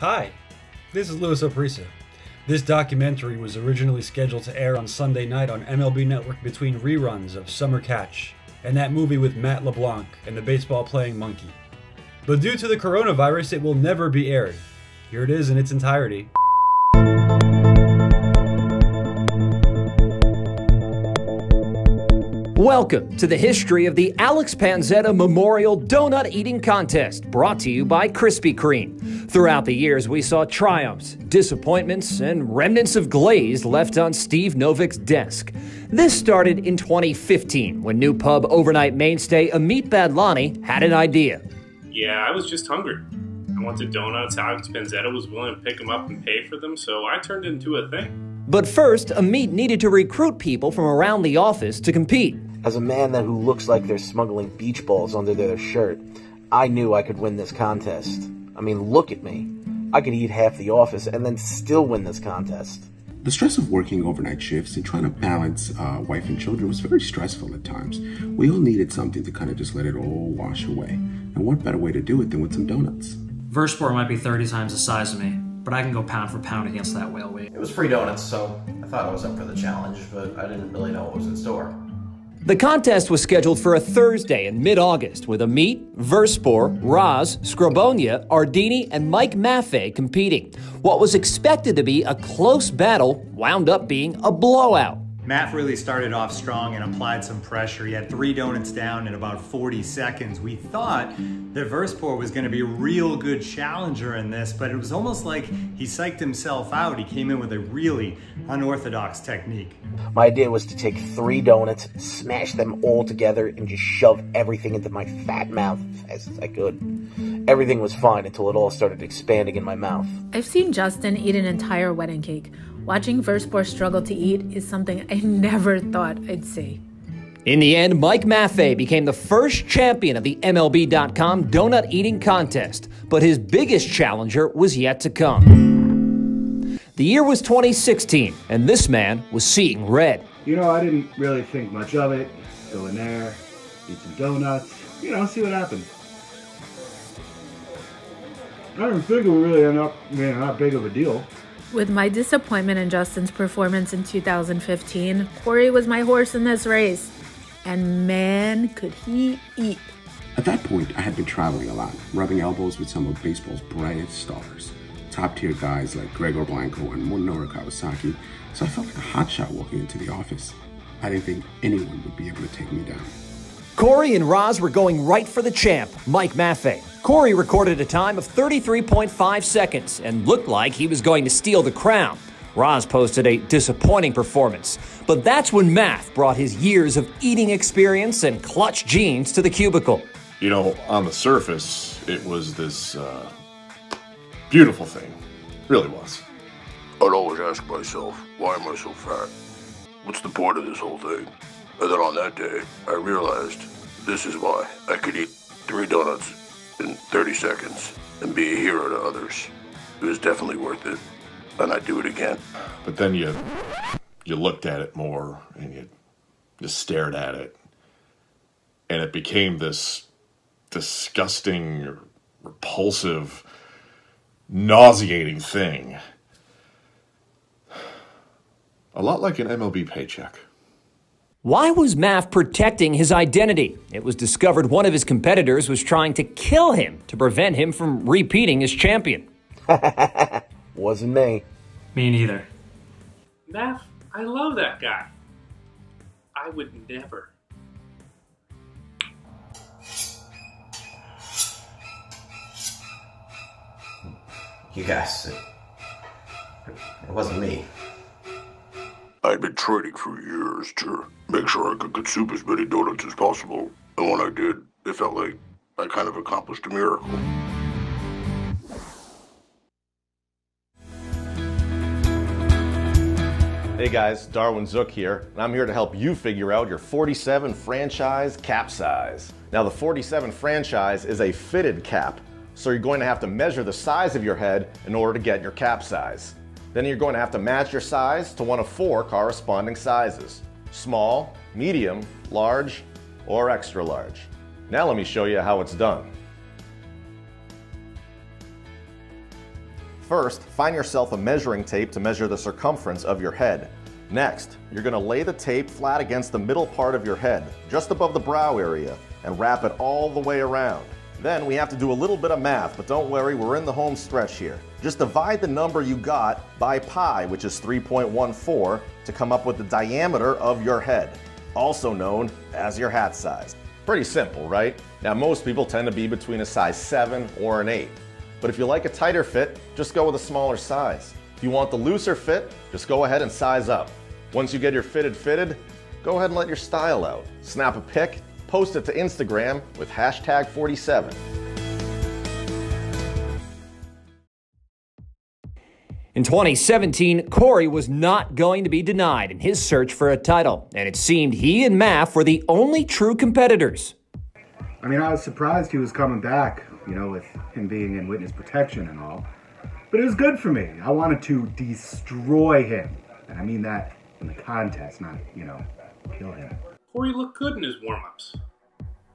Hi, this is Louis Oprisa. This documentary was originally scheduled to air on Sunday night on MLB Network between reruns of Summer Catch and that movie with Matt LeBlanc and the baseball playing monkey. But due to the coronavirus, it will never be aired. Here it is in its entirety. Welcome to the history of the Alex Panzetta Memorial Donut Eating Contest, brought to you by Krispy Kreme. Throughout the years, we saw triumphs, disappointments, and remnants of glaze left on Steve Novik's desk. This started in 2015 when new pub overnight mainstay Amit Badlani had an idea. Yeah, I was just hungry. I wanted donuts. Alex Panzetta was willing to pick them up and pay for them, so I turned it into a thing. But first, Amit needed to recruit people from around the office to compete. As a man that who looks like they're smuggling beach balls under their shirt, I knew I could win this contest. I mean, look at me. I could eat half the office and then still win this contest. The stress of working overnight shifts and trying to balance uh, wife and children was very stressful at times. We all needed something to kind of just let it all wash away. And what better way to do it than with some donuts? Verspoor might be 30 times the size of me, but I can go pound for pound against that whale weight. It was free donuts, so I thought I was up for the challenge, but I didn't really know what was in store. The contest was scheduled for a Thursday in mid August with Amit, Verspoor, Raz, Scrabonia, Ardini, and Mike Maffei competing. What was expected to be a close battle wound up being a blowout. Maff really started off strong and applied some pressure. He had three donuts down in about 40 seconds. We thought that Verspoor was going to be a real good challenger in this, but it was almost like he psyched himself out. He came in with a really unorthodox technique. My idea was to take three donuts, smash them all together, and just shove everything into my fat mouth as fast as I could. Everything was fine until it all started expanding in my mouth. I've seen Justin eat an entire wedding cake. Watching Verspoor struggle to eat is something I never thought I'd see. In the end, Mike Maffei became the first champion of the MLB.com donut eating contest, but his biggest challenger was yet to come. The year was 2016, and this man was seeing red. You know, I didn't really think much of it. Go in there, eat some donuts, you know, see what happens. I didn't think it would really end up being that big of a deal. With my disappointment in Justin's performance in 2015, Corey was my horse in this race. And man, could he eat. At that point, I had been traveling a lot, rubbing elbows with some of baseball's brightest stars. Top tier guys like Gregor Blanco and Munenori Kawasaki, so I felt like a hotshot walking into the office. I didn't think anyone would be able to take me down. Corey and Raz were going right for the champ, Mike Maffei. Corey recorded a time of 33.5 seconds and looked like he was going to steal the crown. Raz posted a disappointing performance, but that's when Maff brought his years of eating experience and clutch genes to the cubicle. You know, on the surface, it was this uh, beautiful thing. Really was. I'd always ask myself, why am I so fat? What's the point of this whole thing? And then on that day, I realized this is why I could eat three donuts in 30 seconds and be a hero to others. It was definitely worth it, and I'd do it again. But then you you looked at it more and you just stared at it, and it became this disgusting, repulsive, nauseating thing. A lot like an MLB paycheck. Why was Maff protecting his identity? It was discovered one of his competitors was trying to kill him to prevent him from repeating as champion. Wasn't me. Me neither. Maff, I love that guy. I would never. You guys, it, it wasn't me. I'd been training for years to make sure I could consume as many donuts as possible. And when I did, it felt like I kind of accomplished a miracle. Hey guys, Darwin Zook here, and I'm here to help you figure out your 47 franchise cap size. Now the 47 franchise is a fitted cap, so you're going to have to measure the size of your head in order to get your cap size. Then you're going to have to match your size to one of four corresponding sizes. Small, medium, large, or extra large. Now let me show you how it's done. First, find yourself a measuring tape to measure the circumference of your head. Next, you're going to lay the tape flat against the middle part of your head, just above the brow area, and wrap it all the way around. Then we have to do a little bit of math, but don't worry, we're in the home stretch here. Just divide the number you got by pi, which is 3.14, to come up with the diameter of your head, also known as your hat size. Pretty simple, right? Now, most people tend to be between a size 7 or an 8. But if you like a tighter fit, just go with a smaller size. If you want the looser fit, just go ahead and size up. Once you get your fitted fitted, go ahead and let your style out. Snap a pic, post it to Instagram with hashtag 47. In 2017, Corey was not going to be denied in his search for a title, and it seemed he and Maff were the only true competitors. I mean, I was surprised he was coming back, you know, with him being in witness protection and all. But it was good for me. I wanted to destroy him. And I mean that in the contest, not, you know, kill him. Corey looked good in his warm ups.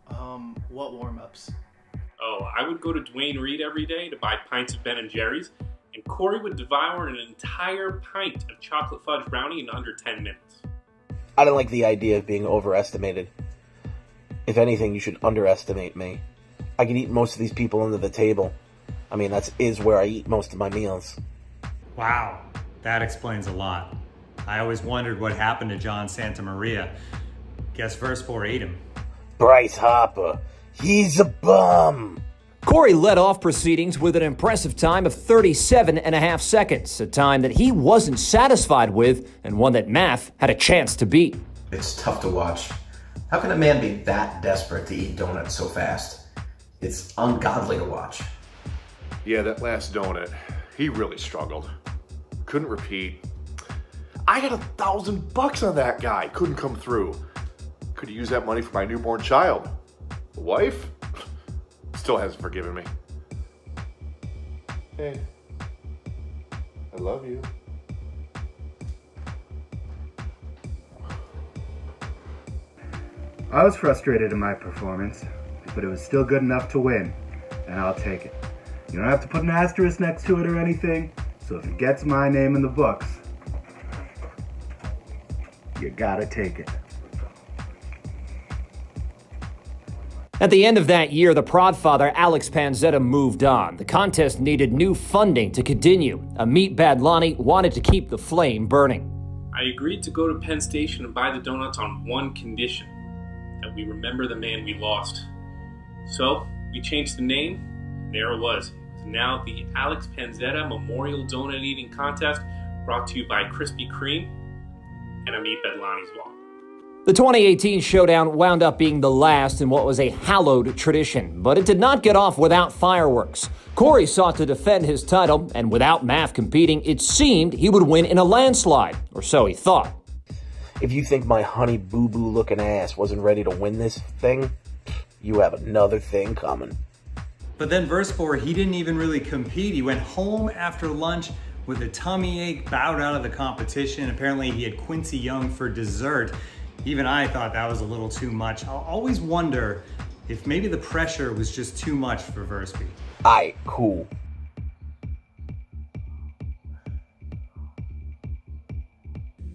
Um, what warm ups? Oh, I would go to Duane Reade every day to buy pints of Ben and Jerry's, and Corey would devour an entire pint of chocolate fudge brownie in under 10 minutes. I don't like the idea of being overestimated. If anything, you should underestimate me. I can eat most of these people under the table. I mean, that's is where I eat most of my meals. Wow, that explains a lot. I always wondered what happened to John Santa Maria. Guess Verspoor ate him. Bryce Harper, he's a bum. Corey led off proceedings with an impressive time of 37 and a half seconds, a time that he wasn't satisfied with and one that Maff had a chance to beat. It's tough to watch. How can a man be that desperate to eat donuts so fast? It's ungodly to watch. Yeah, that last donut, he really struggled. Couldn't repeat. I had a thousand bucks on that guy. Couldn't come through. Could use that money for my newborn child. Wife? Still hasn't forgiven me. Hey, I love you. I was frustrated in my performance, but it was still good enough to win, and I'll take it. You don't have to put an asterisk next to it or anything, so if it gets my name in the books, you gotta take it. At the end of that year, the prod father, Alex Panzetta, moved on. The contest needed new funding to continue. Amit Badlani wanted to keep the flame burning. I agreed to go to Penn Station and buy the donuts on one condition that we remember the man we lost. So, we changed the name, and there it was. It's now the Alex Panzetta Memorial Donut Eating Contest, brought to you by Krispy Kreme and Amit Badlani's Walk. The 2018 showdown wound up being the last in what was a hallowed tradition, but it did not get off without fireworks. Corey sought to defend his title, and without Maff competing, it seemed he would win in a landslide, or so he thought. If you think my honey boo boo looking ass wasn't ready to win this thing, you have another thing coming. But then Verspoor, he didn't even really compete. He went home after lunch with a tummy ache, bowed out of the competition. Apparently he had Quincy Young for dessert. Even I thought that was a little too much. I'll always wonder if maybe the pressure was just too much for Verspoor. Aight, cool.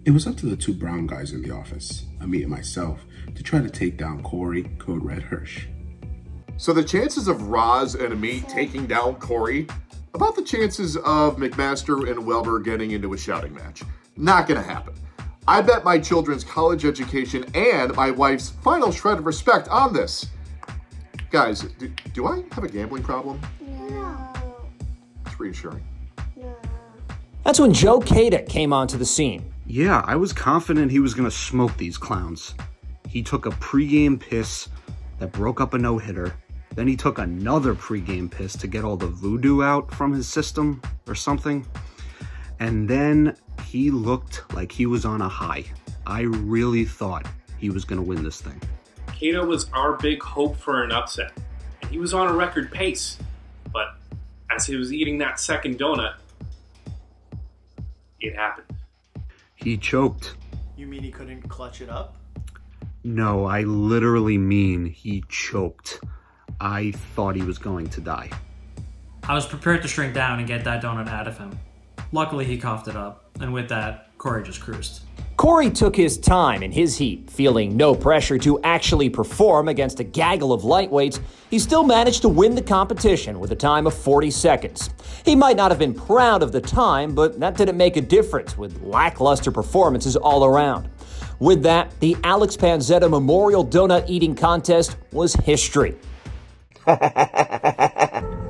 It was up to the two brown guys in the office, Amit and myself, to try to take down Corey, Code Red Hersch. So the chances of Raz and Amit taking down Corey, about the chances of McMaster and Wilbur getting into a shouting match. Not gonna happen. I bet my children's college education and my wife's final shred of respect on this. Guys, do, do I have a gambling problem? No. It's reassuring. Yeah. That's when Joe Cada came onto the scene. Yeah, I was confident he was going to smoke these clowns. He took a pregame piss that broke up a no-hitter. Then he took another pregame piss to get all the voodoo out from his system or something. And then he looked like he was on a high. I really thought he was going to win this thing. Cato was our big hope for an upset, and he was on a record pace. But as he was eating that second donut, it happened. He choked. You mean he couldn't clutch it up? No, I literally mean he choked. I thought he was going to die. I was prepared to shrink down and get that donut out of him. Luckily, he coughed it up, and with that, Corey just cruised. Corey took his time in his heat, feeling no pressure to actually perform against a gaggle of lightweights. He still managed to win the competition with a time of 40 seconds. He might not have been proud of the time, but that didn't make a difference with lackluster performances all around. With that, the Alex Panzetta Memorial Donut Eating Contest was history.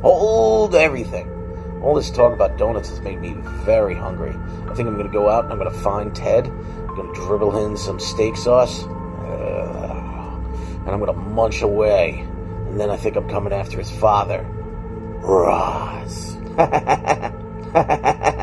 Hold everything. All this talk about donuts has made me very hungry. I think I'm gonna go out and I'm gonna find Ted. I'm gonna dribble in some steak sauce. Uh, and I'm gonna munch away. And then I think I'm coming after his father. Ross.